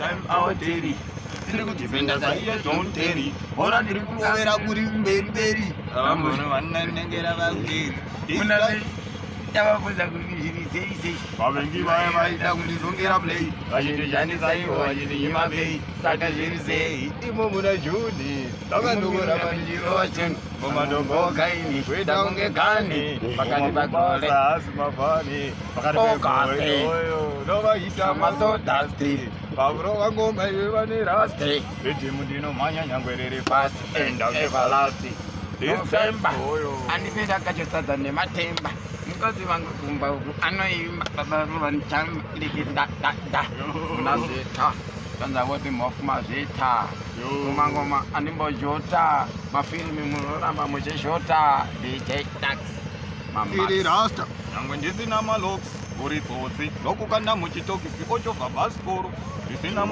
time our dairy tiri kudefenda saiye don dairy bhora ndiri kurovera kuri mberi mberi vamona vanonengera vamberi yavabvunza kuti zviri sei sei vavengi vaya vaita kundizongera play vachiti zhani saivo vachiti nyima mei saka zviri sei imo muna judi takandokoramba ndichirova chinhu mumadombo kaini kuita kunge gani pakati pagoreasi mavani pakati pegoreoyo oh, novahita masodasti bavuro vangu maive vane rasti ridhimu ndinomhanya nyangwe riri fasi end ofever last december andipeta kachosadza nematemba mukadzi vangu kumba anoimba babavanichama ndiki dadada mazeta tanzavoti mofumazeta kumangoma andimbojota mafilimi munoramba muchishota dj dax iri rasta nyangwe ndisina malos mburi dzodzi ndokukanda muchitokisi ochobva bhasikoro zvisina